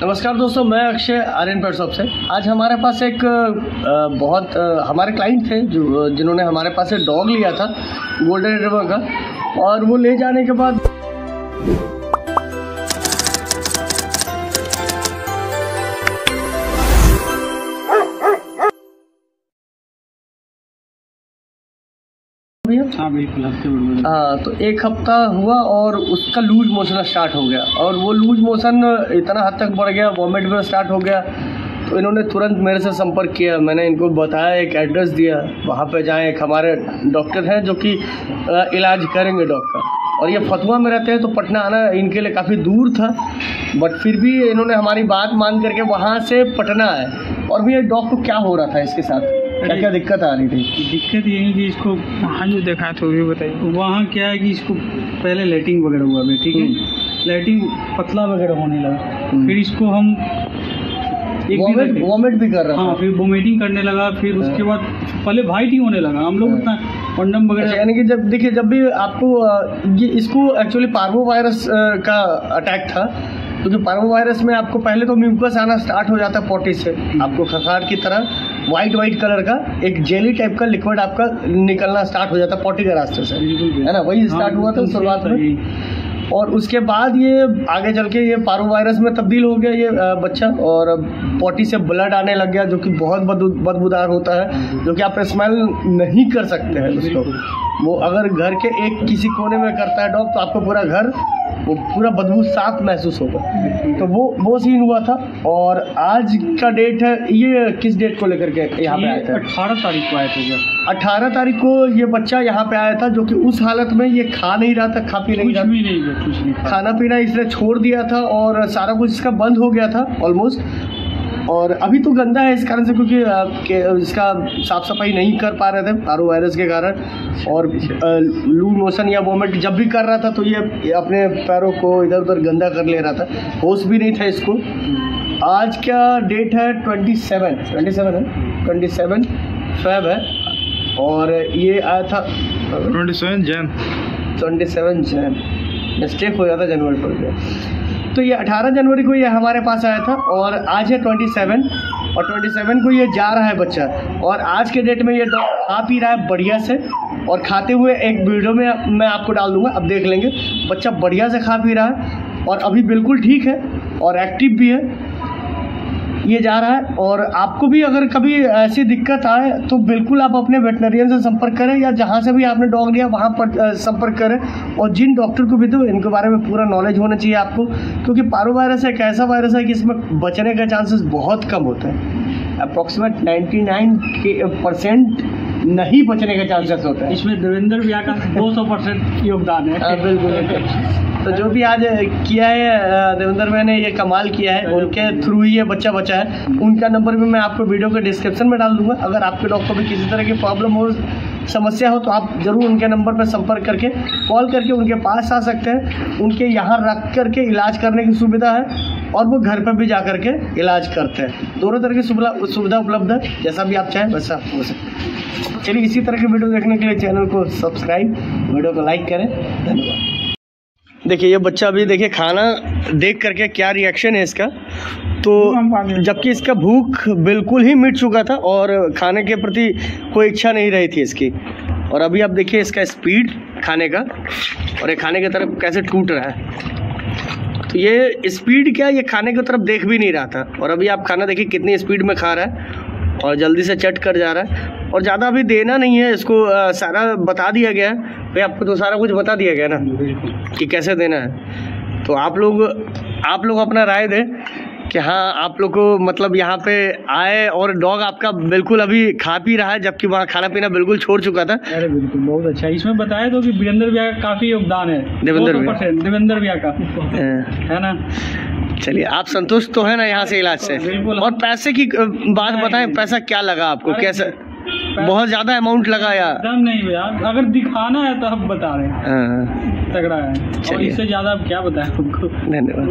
नमस्कार दोस्तों, मैं अक्षय आर्यन पेट से। आज हमारे पास एक बहुत हमारे क्लाइंट थे जो जिन्होंने हमारे पास से डॉग लिया था गोल्डन रिवर का, और वो ले जाने के बाद भैया? हाँ बिल्कुल हफ़्ते हाँ तो एक हफ़्ता हुआ और उसका लूज मोशन स्टार्ट हो गया। और वो लूज मोशन इतना हद तक बढ़ गया वॉमिट भी स्टार्ट हो गया। तो इन्होंने तुरंत मेरे से संपर्क किया। मैंने इनको बताया एक एड्रेस दिया। वहाँ पे जाएँ एक हमारे डॉक्टर हैं जो कि इलाज करेंगे डॉक्टर। और ये फतुआ में रहते हैं तो पटना आना इनके लिए काफ़ी दूर था। बट फिर भी इन्होंने हमारी बात मान करके वहाँ से पटना आए। और भैया को क्या हो रहा था इसके साथ? क्या क्या दिक्कत आ रही थी? दिक्कत ये है कि इसको वहाँ जो देखा तो भी बताइए। वहाँ क्या है कि इसको पहले लेटिंग वगैरह हुआ है ठीक है? लेटिंग पतला वगैरह होने लगा। हम्म। फिर इसको हम एक वॉमिट भी कर रहा हाँ फिर वोमिटिंग करने लगा फिर उसके बाद पहले वाइट ही होने लगा। हम लोग हाँ। उतना कंडम अच्छा, वगैरह यानी कि जब देखिए जब भी आपको ये इसको एक्चुअली पार्वो वायरस का अटैक था क्योंकि पार्वो वायरस में आपको पहले तो म्यूकस आना स्टार्ट हो जाता है पोटी से। आपको खखार की तरह। वाइट व्हाइट कलर का एक जेली टाइप का लिक्विड आपका निकलना स्टार्ट हो जाता है पॉटी के रास्ते से। है ना? वही स्टार्ट हुआ था शुरुआत में और उसके बाद ये आगे चल के ये पारो वायरस में तब्दील हो गया ये बच्चा। और पॉटी से ब्लड आने लग गया जो कि बहुत बदबू बदबूदार होता है जो कि आप स्मेल नहीं कर सकते हैं उसको। वो अगर घर के एक किसी कोने में करता है डॉग तो आपको पूरा घर वो पूरा बदबू साफ़ महसूस होगा। तो वो वो सीन हुआ था। और आज का डेट है ये किस डेट को लेकर के यहाँ पे आया था? अठारह तारीख को आए थे जब अठारह तारीख को ये बच्चा यहाँ पे आया था जो कि उस हालत में ये खा नहीं रहा था खा पी नहीं रहा भी नहीं कुछ नहीं खाना पीना इसने छोड़ दिया था और सारा कुछ इसका बंद हो गया था ऑलमोस्ट और अभी तो गंदा है इस कारण से क्योंकि इसका साफ़ सफ़ाई नहीं कर पा रहे थे पारो वायरस के कारण। और लू मोशन या वोमिट जब भी कर रहा था तो ये अपने पैरों को इधर उधर गंदा कर ले रहा था। होश भी नहीं था इसको। आज का डेट है? ट्वेंटी सेवन ट्वेंटी सेवन है? ट्वेंटी सेवन फेब है। और ये आया था twenty seven Jan. Twenty seven Jan. Mistake हो जाता जनवरी पर तो ये अठारह जनवरी को ये हमारे पास आया था और आज है ट्वेंटी सेवन और ट्वेंटी सेवन को ये जा रहा है बच्चा। और आज के डेट में ये डॉग खा पी रहा है बढ़िया से और खाते हुए एक वीडियो में मैं आपको डाल दूँगा अब देख लेंगे। बच्चा बढ़िया से खा पी रहा है और अभी बिल्कुल ठीक है और एक्टिव भी है। ये जा रहा है और आपको भी अगर कभी ऐसी दिक्कत आए तो बिल्कुल आप अपने वेटनरियन से संपर्क करें या जहाँ से भी आपने डॉग लिया वहाँ पर संपर्क करें। और जिन डॉक्टर को भी दो इनके बारे में पूरा नॉलेज होना चाहिए आपको क्योंकि पारो वायरस एक ऐसा वायरस है कि इसमें बचने का चांसेस बहुत कम होते हैं। अप्रोक्सीमेट नाइन्टी नाइन परसेंट नहीं बचने का चांसेस होता है। इसमें देवेंद्र भैया का दो सौ परसेंट योगदान हाँ, है बिल्कुल। तो जो भी आज किया है देवेंद्र भाई ने ये कमाल किया है, उनके थ्रू ही ये बच्चा बचा है। उनका नंबर भी मैं आपको वीडियो के डिस्क्रिप्शन में डाल दूँगा। अगर आपके डॉग को भी किसी तरह की प्रॉब्लम हो, समस्या हो तो आप ज़रूर उनके नंबर पर संपर्क करके कॉल करके उनके पास आ सकते हैं। उनके यहाँ रख करके इलाज करने की सुविधा है और वो घर पर भी जा करके इलाज करते हैं। दोनों तरह की सुविधा उपलब्ध है। जैसा भी आप चाहें, वैसा हो सकता चलिए, इसी तरह की वीडियो देखने के लिए चैनल को सब्सक्राइब वीडियो को लाइक करें। धन्यवाद। देखिए ये बच्चा अभी देखिए खाना देख करके क्या रिएक्शन है इसका? तो जबकि इसका भूख बिल्कुल ही मिट चुका था और खाने के प्रति कोई इच्छा नहीं रही थी इसकी। और अभी आप देखिए इसका स्पीड खाने का और ये खाने की तरफ़ कैसे टूट रहा है। तो ये स्पीड क्या ये खाने की तरफ़ देख भी नहीं रहा था। और अभी आप खाना देखिए कितनी स्पीड में खा रहा है और जल्दी से चट कर जा रहा है। और ज़्यादा अभी देना नहीं है इसको अ, सारा बता दिया गया है। भाई आपको तो सारा कुछ बता दिया गया ना कि कैसे देना है। तो आप लोग आप लोग अपना राय दें कि हाँ आप लोग को मतलब यहाँ पे आए और डॉग आपका बिल्कुल अभी खा पी रहा है जबकि वहाँ खाना पीना बिल्कुल छोड़ चुका था। अरे बिल्कुल बहुत अच्छा इसमें बताया तो कि वीरेंद्र भैया का काफ़ी योगदान है। देवेंद्र भैया। देवेंद्र भैया का। है ना? चलिए आप संतुष्ट तो है ना यहाँ से इलाज से? और पैसे की बात बताएँ पैसा क्या लगा आपको? कैसे बहुत ज़्यादा अमाउंट लगा यार। एकदम नहीं भैया अगर दिखाना है तो हम बता रहे हैं। हाँ, तगड़ा है। और इससे ज़्यादा अब क्या बताएँ हमको? धन्यवाद।